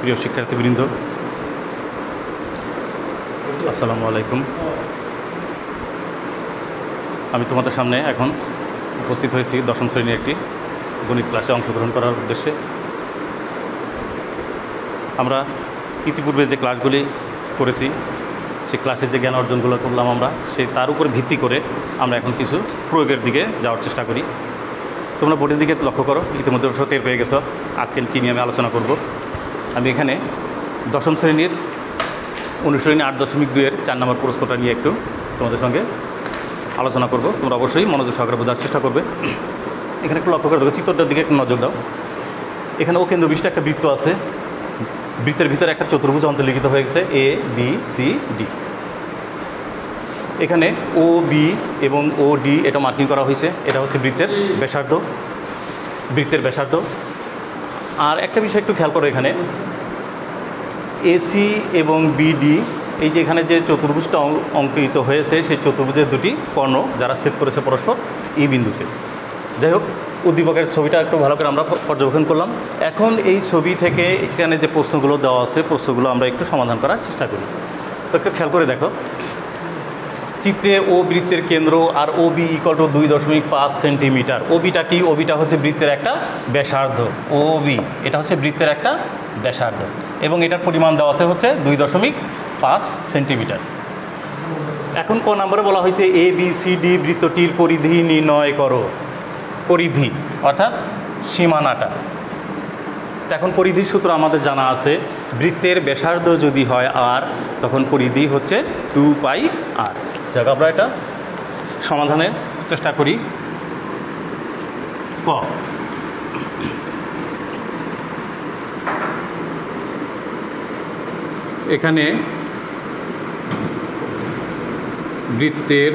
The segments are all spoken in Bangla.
প্রিয় শিক্ষার্থীবৃন্দ, আসসালামু আলাইকুম। আমি তোমাদের সামনে এখন উপস্থিত হয়েছি দশম শ্রেণির একটি গণিত ক্লাসে অংশগ্রহণ করার উদ্দেশ্যে। আমরা ইতিপূর্বে যে ক্লাসগুলি করেছি সেই ক্লাসের যে জ্ঞান অর্জনগুলো করলাম আমরা সেই তার উপর ভিত্তি করে আমরা এখন কিছু প্রয়োগের দিকে যাওয়ার চেষ্টা করি। তোমরা বোর্ডের দিকে লক্ষ্য করো, ইতিমধ্যে টের পেয়ে গেছো আজকে কী নিয়ে আমি আলোচনা করব। আমি এখানে দশম শ্রেণির অনুশ্রেণী আট দশমিক দুইয়ের চার নম্বর প্রশ্নটা নিয়ে একটু তোমাদের সঙ্গে আলোচনা করব। তোমরা অবশ্যই মনোযোগ সহকারে বোঝার চেষ্টা করবে। এখানে একটু লক্ষ্য করে দেখো, চিত্রটার দিকে একটু নজর দাও। এখানে ও কেন্দ্র বিশিষ্ট একটা বৃত্ত আছে। বৃত্তের ভিতরে একটা চতুর্ভুজ অন্তর্লিখিত হয়ে গেছে এ বি সি ডি এখানে ও বি এবং ও ডি এটা মার্কিং করা হয়েছে। এটা হচ্ছে বৃত্তের ব্যাসার্ধ। বৃত্তের ব্যাসার্ধ। আর একটা বিষয় একটু খেয়াল করো এখানে। এসি এবং বিডি এই যে এখানে যে চতুর্ভুজটা অঙ্কিত হয়েছে, সেই চতুর্ভুজের দুটি কর্ণ যারা ছেদ করেছে পরস্পর এই বিন্দুতে। যাই হোক, উদ্দীপকের ছবিটা একটু ভালো করে আমরা পর্যবেক্ষণ করলাম। এখন এই ছবি থেকে এখানে যে প্রশ্নগুলো দেওয়া আছে, প্রশ্নগুলো আমরা একটু সমাধান করার চেষ্টা করি। তো একটু খেয়াল করে দেখো। চিত্রে ও বৃত্তের কেন্দ্র আর ও বি ইকল টু দুই দশমিক পাঁচ সেন্টিমিটার। ওবিটা কি? ওবিটা হচ্ছে বৃত্তের একটা ব্যাসার্ধ। ও বি এটা হচ্ছে বৃত্তের একটা ব্যাসার্ধ। এবং এটার পরিমাণ দেওয়া আছে হচ্ছে দুই দশমিক পাঁচ সেন্টিমিটার। এখন ক নম্বরে বলা হয়েছে এ, বি, সি, ডি বৃত্তটির পরিধি নির্ণয় করো। পরিধি, অর্থাৎ সীমানাটা। এখন পরিধি সূত্র আমাদের জানা আছে, বৃত্তের ব্যাসার্ধ যদি হয় আর, তখন পরিধি হচ্ছে টু পাই আর। যাক, আমরা এটা সমাধানের চেষ্টা করি। ক? এখানে বৃত্তের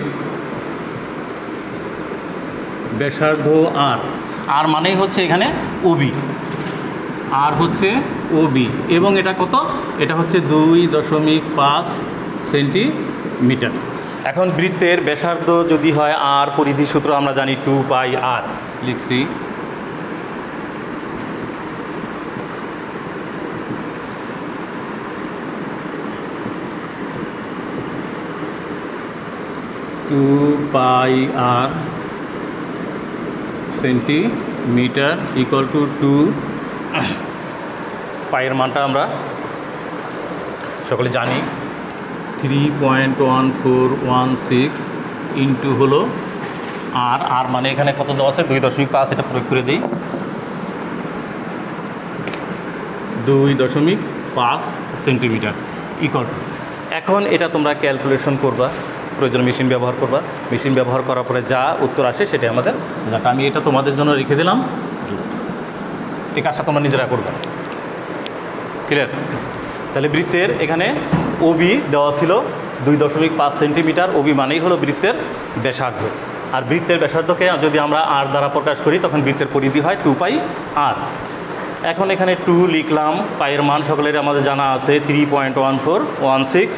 ব্যাসার্ধ আর। আর মানেই হচ্ছে এখানে ওবি আর হচ্ছে ওবি এবং এটা কত? এটা হচ্ছে দুই দশমিক পাঁচ সেন্টিমিটার। এখন বৃত্তের ব্যাসার্ধ যদি হয় আর পরিধি সূত্র আমরা জানি টু বাই আর লিখছি two pi r centimetre equal to two পায়ের মানটা আমরা সকলে জানি। Three point one four one six into হলো আর আর মানে এখানে কত দেওয়া আছে? দুই দশমিক পাঁচ এটা প্রয়োগ করে দিই। দুই দশমিক পাঁচ সেন্টিমিটার ইকুয়াল টু এখন এটা তোমরা ক্যালকুলেশন করবা। প্রয়োজন মেশিন ব্যবহার করবা। মেশিন ব্যবহার করার পরে যা উত্তর আসে সেটাই আমাদের আমি এটা তোমাদের জন্য রেখে দিলাম। এই কাজটা তোমরা নিজেরা করবে। ক্লিয়ার তাহলে বৃত্তের এখানে ওবি দেওয়া ছিল দুই দশমিক পাঁচ সেন্টিমিটার। ওবি মানেই হলো বৃত্তের ব্যাসার্ধ। আর বৃত্তের ব্যাসার্ধকে যদি আমরা আর দ্বারা প্রকাশ করি, তখন বৃত্তের পরিধি হয় টু পাই আর এখন এখানে টু লিখলাম। পায়ের মান সকলের আমাদের জানা আছে three point one four one six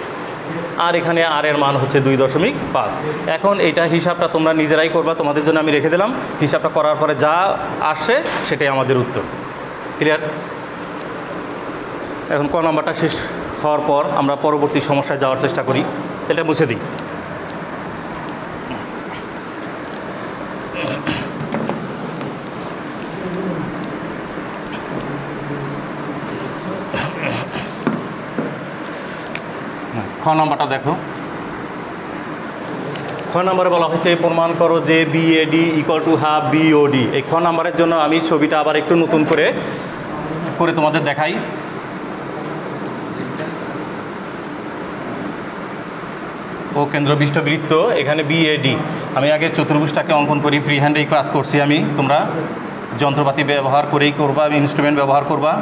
আর এখানে আর এর মান হচ্ছে দুই দশমিক পাঁচ। এখন এটা হিসাবটা তোমরা নিজেরাই করবা, তোমাদের জন্য আমি রেখে দিলাম। হিসাবটা করার পরে যা আসে সেটাই আমাদের উত্তর। ক্লিয়ার এখন ক নাম্বারটা শেষ হওয়ার পর আমরা পরবর্তী সমস্যায় যাওয়ার চেষ্টা করি। এটা বুঝে দিই। খ নাম্বারটা দেখো। খ নাম্বারে বলা হয়েছে প্রমাণ করো যে BAD equal to half BOD এই খ নাম্বারের জন্য আমি ছবিটা আবার একটু নতুন করে করে তোমাদের দেখাই। ও কেন্দ্রবিষ্ট বৃত্ত এখানে বিএডি আমি আগে চতুর্ভুজটাকে অঙ্কন করি ফ্রি হ্যান্ডেই কাজ করছি আমি। তোমরা যন্ত্রপাতি ব্যবহার করেই করবা ইনস্ট্রুমেন্ট ব্যবহার করবা।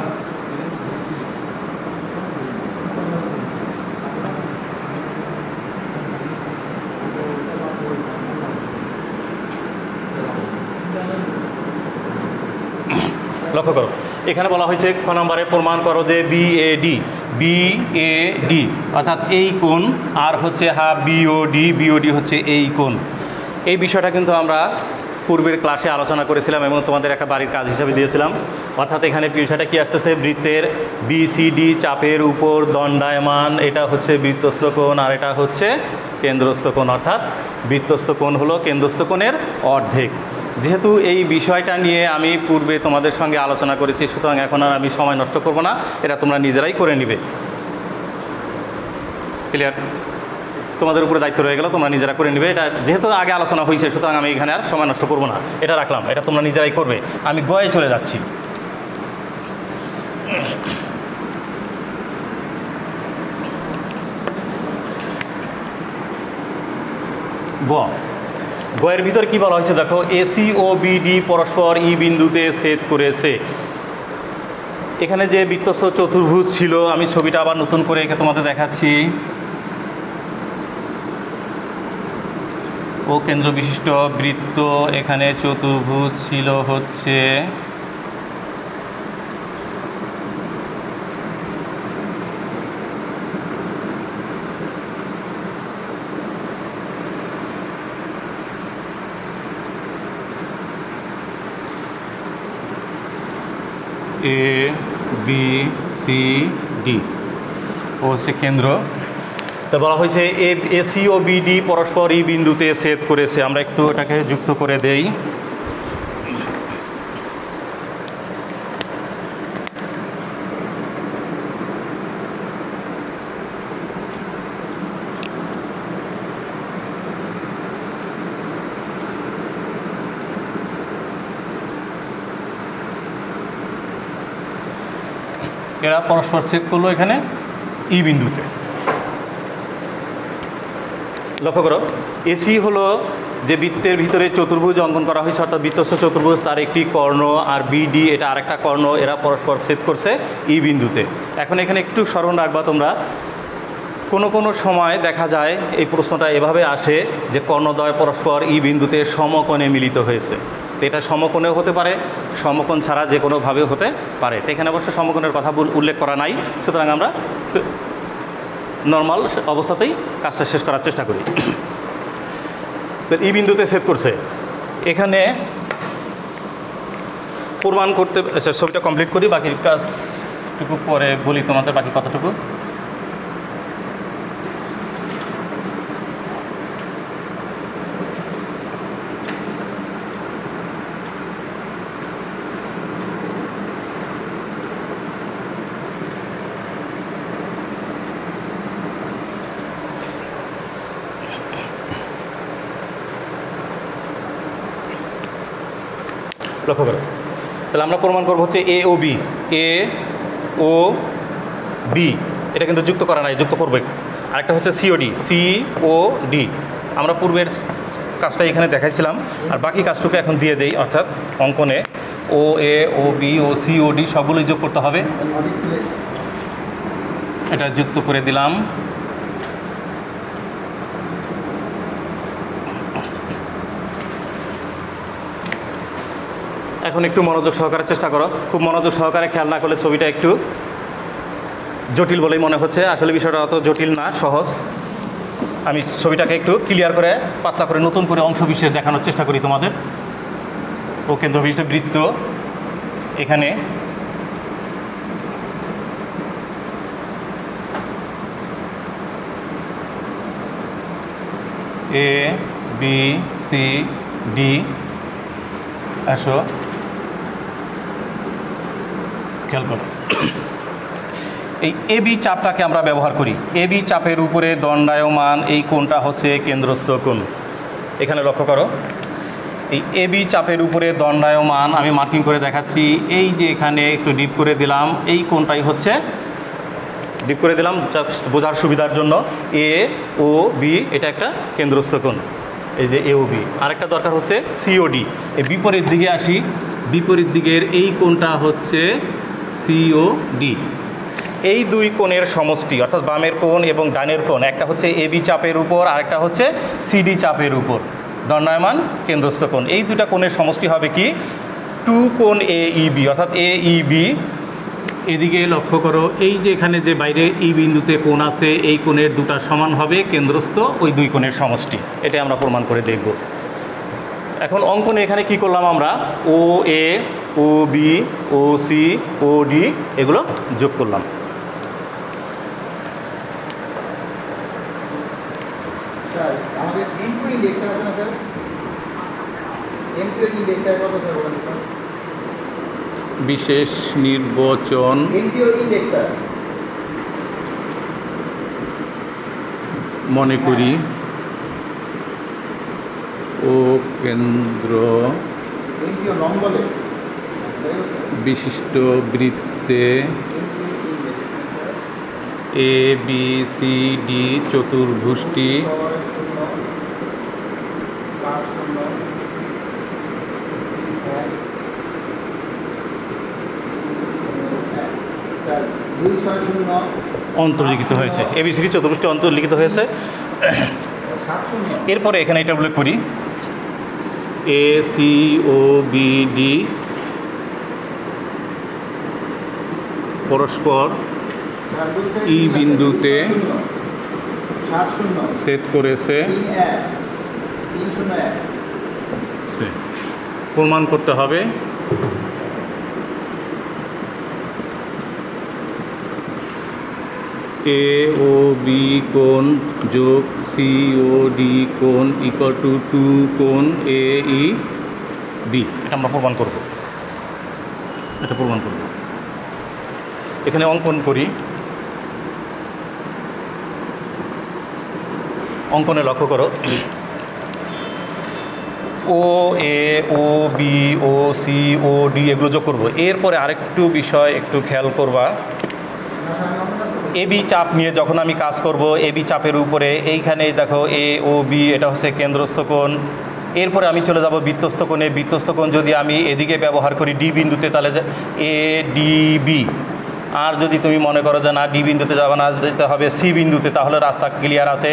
লক্ষ্য করো। এখানে বলা হয়েছে ক নম্বরে প্রমাণ করো যে B A D B A D অর্থাৎ এই কোণ, আর হচ্ছে হাফ বিওডি বিওডি হচ্ছে এই কোণ। এই বিষয়টা কিন্তু আমরা পূর্বের ক্লাসে আলোচনা করেছিলাম এবং তোমাদের একটা বাড়ির কাজ হিসাবে দিয়েছিলাম। অর্থাৎ এখানে বিষয়টা কি আসতেছে? বৃত্তের বিসিডি চাপের উপর দণ্ডায়মান, এটা হচ্ছে বৃত্তস্থ কোণ আর এটা হচ্ছে কেন্দ্রস্থ কোণ। অর্থাৎ বৃত্তস্থ কোণ হলো কেন্দ্রস্থ কোণের অর্ধেক। যেহেতু এই বিষয়টা নিয়ে আমি পূর্বে তোমাদের সঙ্গে আলোচনা করেছি, সুতরাং এখন আর আমি সময় নষ্ট করব না। এটা তোমরা নিজেরাই করে নিবে। ক্লিয়ার তোমাদের উপরে দায়িত্ব রয়ে গেল, তোমরা নিজেরা করে নিবে। এটা যেহেতু আগে আলোচনা হয়েছে সুতরাং আমি এখানে আর সময় নষ্ট করব না। এটা রাখলাম, এটা তোমরা নিজেরাই করবে। আমি গয়ে চলে যাচ্ছি। গ গয়ের ভিতর কি বলা হয়েছে? দেখো এসি ও বিডি পরস্পর ই বিন্দুতে সেদ করেছে। এখানে যে বৃত্তস্থ চতুর্ভুজ ছিল, আমি ছবিটা আবার নতুন করে একে তোমাদের দেখাচ্ছি। ও কেন্দ্র বিশিষ্ট বৃত্ত এখানে চতুর্ভুজ ছিল হচ্ছে A B C D O হচ্ছে কেন্দ্র। তা বলা হয়েছে এ এসি ও বিডি পরস্পর এই বিন্দুতে সেদ করেছে। আমরা একটু এটাকে যুক্ত করে দেই। পরস্পর ছেদ করল এখানে ই বিন্দুতে। লক্ষ্য করো, এসি হলো যে বৃত্তের ভিতরে চতুর্ভুজ অঙ্কন করা হয়েছে, অর্থাৎ বৃত্তস্থ চতুর্ভুজ, তার একটি কর্ণ, আর বিডি এটা আরেকটা কর্ণ, এরা পরস্পর ছেদ করছে ই বিন্দুতে। এখন এখানে একটু স্মরণ রাখবা তোমরা, কোনো কোনো সময় দেখা যায় এই প্রশ্নটা এভাবে আসে যে কর্ণদ্বয় পরস্পর ই বিন্দুতে সমকোণে মিলিত হয়েছে। এটা সমকোণেও হতে পারে, সমকোণ ছাড়া যে কোনোভাবে হতে পারে। তো এখানে অবশ্য সমকোণের কথা উল্লেখ করা নাই, সুতরাং আমরা নর্মাল অবস্থাতেই কাজটা শেষ করার চেষ্টা করি। এই বিন্দুতে সেট করছে। এখানে প্রমাণ করতে আচ্ছা ছবিটা কমপ্লিট করি, বাকি কাজটুকু পরে বলি তোমাদের বাকি কথাটুকু লক্ষ্য করো। তাহলে আমরা প্রমাণ করব হচ্ছে এ O B A O B এটা কিন্তু যুক্ত করা নাই, যুক্ত করবে আরেকটা হচ্ছে সিওডি সি ও ডি আমরা পূর্বের কাজটা এখানে দেখাইছিলাম, আর বাকি কাজটুকু এখন দিয়ে দেই, অর্থাৎ অঙ্কনে O A O B O C O D সবগুলোই যোগ করতে হবে। এটা যুক্ত করে দিলাম। এখন একটু মনোযোগ সহকারে চেষ্টা করো। খুব মনোযোগ সহকারে খেয়াল না করলে ছবিটা একটু জটিল বলেই মনে হচ্ছে। আসলে বিষয়টা অত জটিল না, সহজ। আমি ছবিটাকে একটু ক্লিয়ার করে, পাতলা করে নতুন করে অংশ বিশেষ দেখানোর চেষ্টা করি তোমাদের। ও কেন্দ্র বিশিষ্ট বৃত্ত এখানে। এ, বি, সি, ডি, আসো। খেয়াল করো। এই এবি চাপটাকে আমরা ব্যবহার করি। এবি চাপের উপরে দণ্ডায়মান এই কোণটা হচ্ছে কেন্দ্রস্থ কোণ। এখানে লক্ষ্য করো। এই এবি চাপের উপরে দণ্ডায়মান, আমি মার্কিং করে দেখাচ্ছি। এই যে এখানে একটু ডিপ করে দিলাম, এই কোণটাই হচ্ছে ডিপ করে দিলাম বোঝার সুবিধার জন্য। এ, ও, বি, এটা একটা কেন্দ্রস্থ কোণ। এই যে এ ও বি। আরেকটা দরকার হচ্ছে সিওডি এই বিপরীত দিকে আসি। বিপরীত দিকের এই কোণটা হচ্ছে সিওডি এই দুই কোণের সমষ্টি, অর্থাৎ বামের কোণ এবং ডানের কোণ, একটা হচ্ছে এবি চাপের উপর আরেকটা হচ্ছে সিডি চাপের উপর। দণ্ডায়মান কেন্দ্রস্থ কোণ। এই দুটা কোণের সমষ্টি হবে কি? টু কোণ এ ইবি অর্থাৎ এ ইবি এদিকে লক্ষ্য করো, এই যে এখানে যে বাইরে এই বিন্দুতে কোণ আছে, এই কোণের দুটা সমান হবে কেন্দ্রস্থ ওই দুই কোণের সমষ্টি। এটা আমরা প্রমাণ করে দেখব। এখন অঙ্কনে এখানে কি করলাম আমরা? O A O B O C O D এগুলো যোগ করলাম। বিশেষ নির্বাচন। মনে করি। ও কেন্দ্র। এমপিও নন বলে যাই হোক স্যার বিশিষ্ট বৃত্তে এ বি সি ডি চতুর্ভুষ্টি অন্তর্লিখিত হয়েছে। এবিসিডি চতুর্ভুষ্টি অন্তর্লিখিত হয়েছে। এরপরে এখানে এটা উল্লেখ করি। এ সি ও বি ডি পরস্পর ই বিন্দুতে সেট করেছে। প্রমাণ করতে হবে। এ, ও, বি কোণ যোগ সি, ও, ডি কোণ ইকুয়াল টু টু কোণ এ, ই, বি। এটা আমরা প্রমাণ করব। এটা প্রমাণ করব। এখানে অঙ্কন করি। অঙ্কনে লক্ষ্য করো। O, A, O, B, O, C, O, D এগুলো যোগ করব। এরপরে আরেকটু বিষয় একটু খেয়াল করবা। করব। এবি চাপ নিয়ে যখন আমি কাজ করব এবি চাপের উপরে এইখানে দেখো, এ, ও, বি, এটা হচ্ছে কেন্দ্রস্থ কোণ। এরপরে আমি চলে যাব বৃত্তস্থ কোণে। কোণ যদি আমি এদিকে ব্যবহার করি, ডি বিন্দুতে, তাহলে এ, ডি, বি। আর যদি তুমি মনে করো যে না ডি বিন্দুতে যাবে না, যেতে হবে সি বিন্দুতে, তাহলে রাস্তা ক্লিয়ার আছে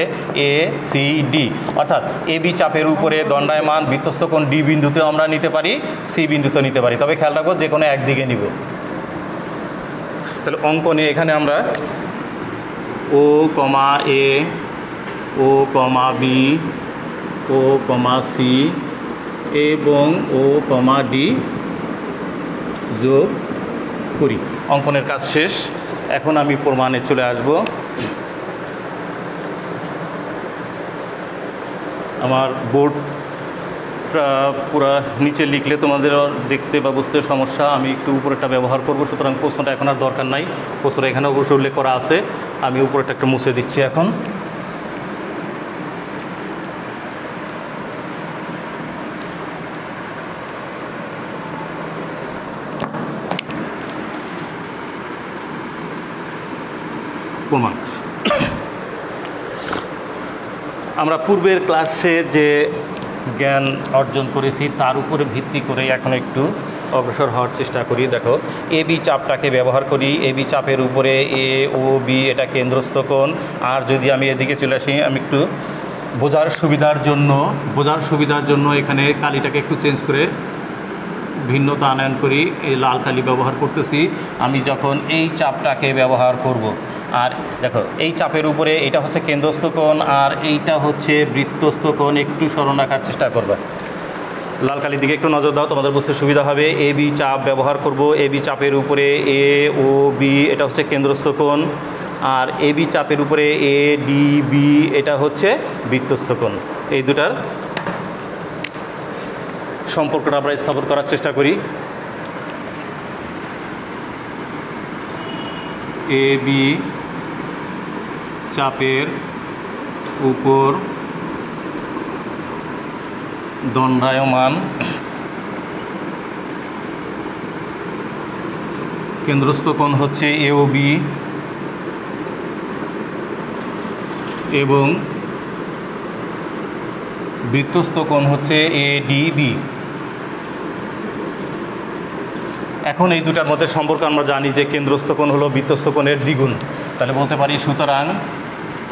এ সি ডি অর্থাৎ এ বি চাপের উপরে দণ্ডায়মান বৃত্তস্থ কোণ ডি বিন্দুতেও আমরা নিতে পারি সি বিন্দুতে নিতে পারি। তবে খেয়াল রাখব যে কোনো একদিকে নিব। তাহলে অঙ্কনে এখানে আমরা ও কমা এ ও কমা বি ও কমা সি এবং ও কমা ডি যোগ করি। অঙ্কনের কাজ শেষ। এখন আমি প্রমাণে চলে আসব। আমার বোর্ড পুরা নিচে লিখলে তোমাদের দেখতে বা বুঝতে সমস্যা। আমি একটু উপরেরটা ব্যবহার করব, সুতরাং প্রশ্নটা এখন আর দরকার নাই। প্রশ্নটা এখানে অবশ্যই উল্লেখ করা আছে। আমি উপরেরটা একটু মুছে দিচ্ছি এখন। প্রমাণ। আমরা পূর্বের ক্লাসে যে জ্ঞান অর্জন করেছি, তার উপরে ভিত্তি করে এখন একটু অগ্রসর হওয়ার চেষ্টা করি। দেখো, এ, বি চাপটাকে ব্যবহার করি। এ, বি চাপের উপরে এ, ও, বি, এটা কেন্দ্রস্থ কোণ। আর যদি আমি এদিকে চলে আসি, আমি একটু বোঝার সুবিধার জন্য, বোঝার সুবিধার জন্য এখানে কালিটাকে একটু চেঞ্জ করে ভিন্নতা আনয়ন করি। এই লাল কালি ব্যবহার করতেছি। আমি যখন এই চাপটাকে ব্যবহার করব। আর দেখো, এই চাপের উপরে এটা হচ্ছে কেন্দ্রস্থ কোণ আর এইটা হচ্ছে বৃত্তস্থ কোণ, একটু স্মরণ রাখার চেষ্টা করবে। লাল কালির দিকে একটু নজর দাও, তোমাদের বুঝতে সুবিধা হবে। এ, বি চাপ ব্যবহার করব। এ, বি চাপের উপরে এ, ও, বি, এটা হচ্ছে কেন্দ্রস্থ কোণ। আর এ, বি চাপের উপরে এ, ডি, বি, এটা হচ্ছে বৃত্তস্থ কোণ। এই দুটার সম্পর্কটা আমরা স্থাপন করার চেষ্টা করি। এ, বি চাপের উপর দণ্ডায়মান কেন্দ্রস্থ কোণ হচ্ছে এ ও বি এবং বৃত্তস্থ কোণ হচ্ছে এ এখন এই দুটার মধ্যে সম্পর্ক আমরা জানি যে কেন্দ্রস্থ কোণ হলো বৃত্তস্থ কোণের দ্বিগুণ। তাহলে বলতে পারি সুতরাং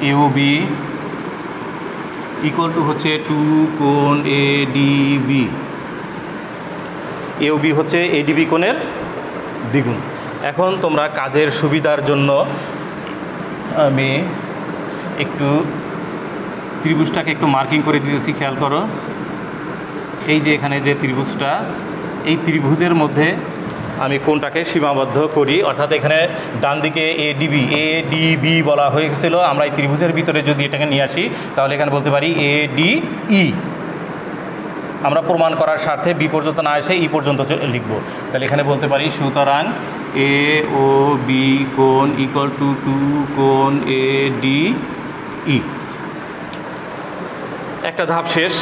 এও বি ইকুয়াল টু হচ্ছে টু কোণ A D B AO B হচ্ছে এডিবি কোণের দ্বিগুণ। এখন তোমরা কাজের সুবিধার জন্য আমি একটু ত্রিভুজটাকে একটু মার্কিং করে দিতেছি, খেয়াল করো। এই যে এখানে যে ত্রিভুজটা, এই ত্রিভুজের মধ্যে আমি কোনটাকে সীমাবদ্ধ করি? অর্থাৎ এখানে ডান দিকে এ ডিবি এ ডিবি বলা হয়েছিল। আমরা এই ত্রিভুজের ভিতরে যদি এটাকে নিয়ে আসি, তাহলে এখানে বলতে পারি এ ডি ই আমরা প্রমাণ করার স্বার্থে বি পর্যন্ত না এসে ই পর্যন্ত চ- লিখব। তাহলে এখানে বলতে পারি সুতরাং এ ও বি কোন ইকুয়াল টু টু কোন এ ডি ই একটা ধাপ শেষ।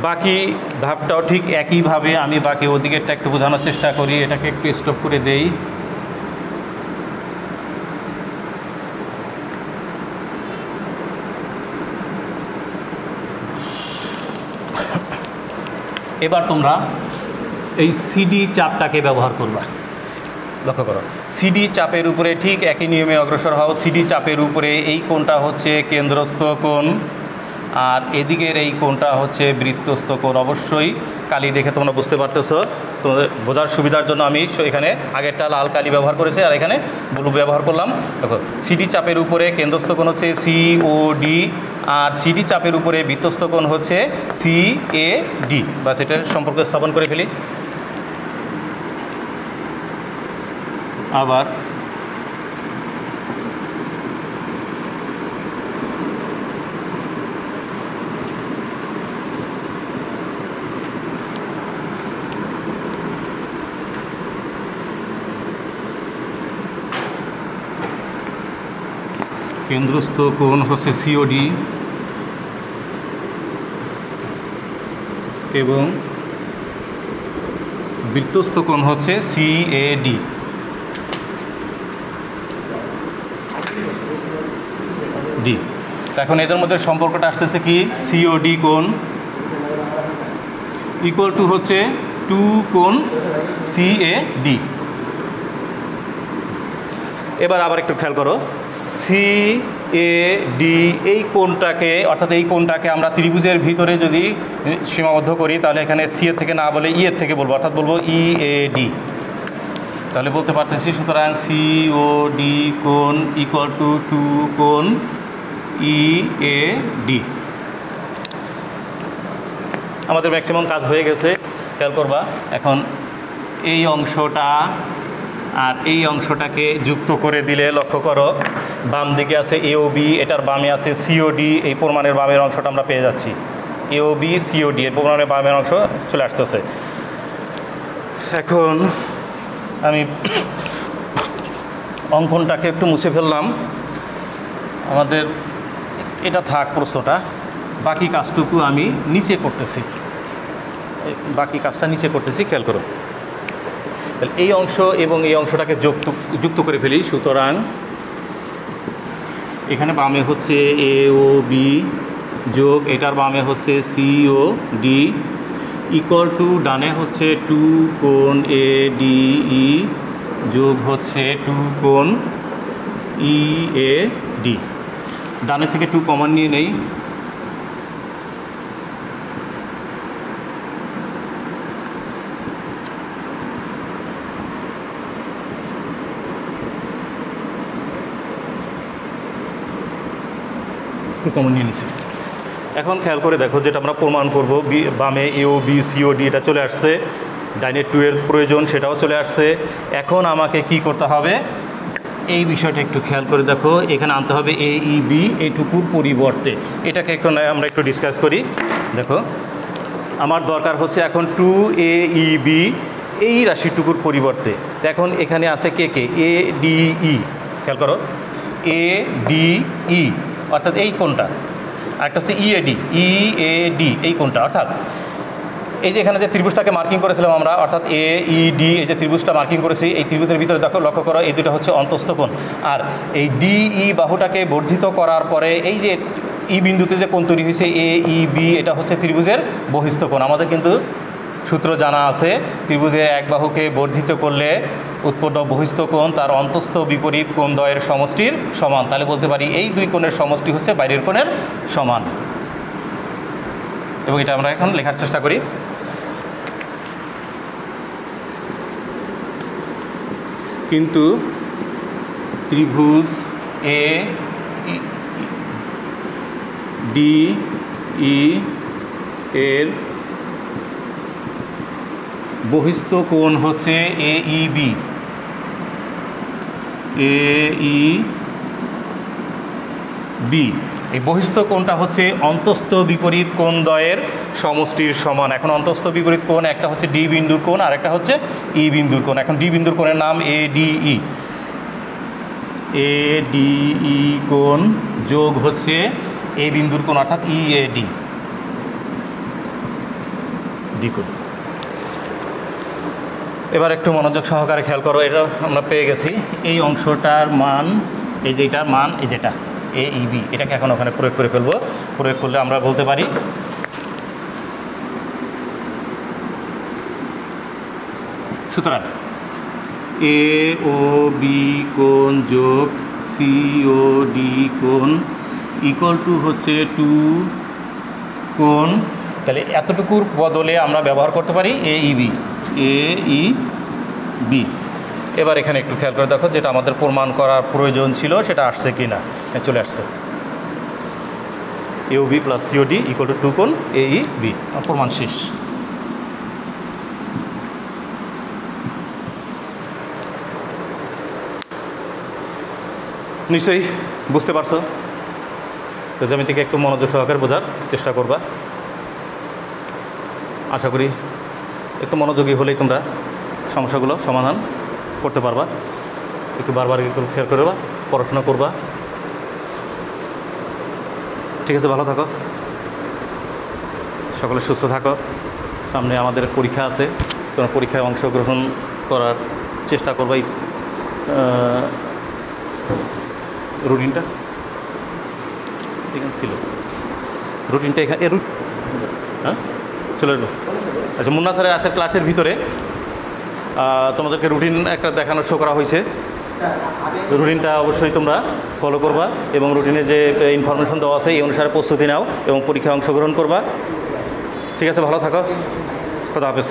বাকি ধাপটাও ঠিক একইভাবে আমি বাকি ওদিকেরটা একটু বোঝানোর চেষ্টা করি, এটাকে একটু স্টপ করে দেই। এবার তোমরা এই সিডি চাপটাকে ব্যবহার করবা। লক্ষ্য করো সিডি চাপের উপরে ঠিক একই নিয়মে অগ্রসর হও। সিডি চাপের উপরে এই কোনটা হচ্ছে কেন্দ্রস্থ কোণ। আর এদিকের এই কোণটা হচ্ছে বৃত্তস্থ কোণ। অবশ্যই কালি দেখে তোমরা বুঝতে পারতেছো। তোমাদের বোঝার সুবিধার জন্য আমি এখানে আগেরটা লাল কালি ব্যবহার করেছি আর এখানে ব্লু ব্যবহার করলাম। দেখো সিডি চাপের উপরে কেন্দ্রস্থ কোণ হচ্ছে সি ও ডি আর সিডি চাপের উপরে বৃত্তস্থ কোণ হচ্ছে সি এ ডি বা সেটা সম্পর্ক স্থাপন করে ফেলি। আবার কেন্দ্রস্থ কোণ হচ্ছে সিওডি এবং বৃত্তস্থ কোণ হচ্ছে সিএডি ডি এখন এদের মধ্যে সম্পর্কটা আসতেছে কি? সিওডি কোণ ইকুয়াল টু হচ্ছে টু কোণ সিএডি এবার আবার একটু খেয়াল করো। সি, এ, ডি, এই কোণটাকে, অর্থাৎ এই কোণটাকে আমরা ত্রিভুজের ভিতরে যদি সীমাবদ্ধ করি, তাহলে এখানে সি এর থেকে না বলে ই এর থেকে বলব, অর্থাৎ বলব ই, এ, ডি। তাহলে বলতে পারতেছি, সুতরাং সি, ও, ডি কোণ ইকুয়াল টু টু কোণ ই, এ, ডি। আমাদের ম্যাক্সিমাম কাজ হয়ে গেছে, খেয়াল করবা। এখন এই অংশটা আর এই অংশটাকে যুক্ত করে দিলে লক্ষ্য করো বাম দিকে আছে এও বি এটার বামে আছে সিওডি এই প্রমাণের বামের অংশটা আমরা পেয়ে যাচ্ছি। এও বি সিওডি এর প্রমাণের বামের অংশ চলে আসতেছে। এখন আমি অঙ্কনটাকে একটু মুছে ফেললাম। আমাদের এটা থাক প্রশ্নটা, বাকি কাজটুকু আমি নিচে করতেছি। বাকি কাজটা নিচে করতেছি, খেয়াল করো। এই অংশ এবং এই অংশটাকে যুক্ত যুক্ত করে ফেলি, সুতরাং এখানে বামে হচ্ছে এ ও বি যোগ, এটার বামে হচ্ছে C O D equal to ডানে হচ্ছে টু কোন এ ডি ই যোগ হচ্ছে টু কোন ই এ ডি ডানে থেকে টু কমন নিয়ে নেই। একটু কমন নিয়ে নিছি। এখন খেয়াল করে দেখো যেটা আমরা প্রমাণ করব বামে এও বি সিও ডি, এটা চলে আসছে। ডাইনে টু এর প্রয়োজন সেটাও চলে আসছে। এখন আমাকে কি করতে হবে? এই বিষয়টা একটু খেয়াল করে দেখো। এখানে আনতে হবে এ, ই, বি এইটুকুর পরিবর্তে। এটাকে একটু না- আমরা একটু ডিসকাস করি। দেখো, আমার দরকার হচ্ছে এখন টু এ, ই, বি, এই রাশিটুকুর পরিবর্তে। এখন এখানে আছে কে কে? এ, ডি, ই। খেয়াল করো। A, D, E. অর্থাৎ এই কোনটা আরেকটা হচ্ছে ই এ ডি ই এ ডি এই কোনটা অর্থাৎ এই যে এখানে যে ত্রিভুজটাকে মার্কিং করেছিলাম আমরা, অর্থাৎ এ ই ডি এই যে ত্রিভুজটা মার্কিং করেছি, এই ত্রিভুজের ভিতরে দেখো, লক্ষ্য করো, এই দুটো হচ্ছে অন্তস্থ কোণ। আর এই ডি ই বাহুটাকে বর্ধিত করার পরে এই যে ই বিন্দুতে যে কোণ তৈরি হয়েছে এ ই বি এটা হচ্ছে ত্রিভুজের বহিস্থ কোণ। আমাদের কিন্তু সূত্র জানা আছে ত্রিভুজের এক বাহুকে বর্ধিত করলে উৎপন্ন বহিস্থ কোণ তার অন্তস্থ বিপরীত কোণ দ্বয়ের সমষ্টির সমান। তাহলে বলতে পারি এই দুই কোণের সমষ্টি হচ্ছে বাইরের কোণের সমান। এবং এটা আমরা এখন লেখার চেষ্টা করি। কিন্তু ত্রিভুজ এ ডি, ই, এর বহিস্থ কোণ হচ্ছে এ E B A E B এই বহিস্থ কোণটা হচ্ছে অন্তস্থ বিপরীত কোণ দ্বয়ের সমষ্টির সমান। এখন অন্তস্থ বিপরীত কোণ, একটা হচ্ছে ডি বিন্দুর কোণ আর একটা হচ্ছে ই বিন্দুর কোণ। এখন ডি বিন্দুর কোণের নাম এ ডি ই এ ডি ই কোণ যোগ হচ্ছে এ বিন্দুর কোণ, অর্থাৎ ই এ ডি ডি কোণ। এবার একটু মনোযোগ সহকারে খেয়াল করো, এটা আমরা পেয়ে গেছি। এই অংশটার মান, এই যে এটার মান, এই যেটা এ ই বি এটাকে এখন ওখানে প্রয়োগ করে ফেলব। প্রয়োগ করলে আমরা বলতে পারি, সুতরাং এ ও বি কোণ যোগ সি ও ডি কোণ ইকুয়াল টু হচ্ছে টু কোণ। তাহলে এতটুকুর বদলে আমরা ব্যবহার করতে পারি এ E B A E B এবার এখানে একটু খেয়াল করে দেখো যেটা আমাদের প্রমাণ করার প্রয়োজন ছিল, সেটা আসছে কি না? চলে আসছে। AO B plus COD equal to two কোণ এ ই বি প্রমাণ শেষ। নিশ্চয়ই বুঝতে পারছ? তো জ্যামিতিকে একটু মনোযোগ সহকারে বোঝার চেষ্টা করবা। আশা করি একটু মনোযোগী হলেই তোমরা সমস্যাগুলো সমাধান করতে পারবা। একটু বারবার একটু খেয়াল করবা পড়াশোনা করবা। ঠিক আছে, ভালো থাকো। সকলে সুস্থ থাকো। সামনে আমাদের পরীক্ষা আছে। তোমার পরীক্ষায় অংশগ্রহণ করার চেষ্টা করবা এই রুটিনটা? এখানে ছিল। রুটিনটা এখানে হ্যাঁ? চলে এলো। আচ্ছা মুন্না স্যারের আজকের ক্লাসের ভিতরে তোমাদেরকে রুটিন একটা দেখানোর শো করা হয়েছে। রুটিনটা অবশ্যই তোমরা ফলো করবা এবং রুটিনে যে ইনফরমেশন দেওয়া আছে, এই অনুসারে প্রস্তুতি নাও এবং পরীক্ষায় অংশগ্রহণ করবা। ঠিক আছে, ভালো থাকো। খোদা হাফেজ।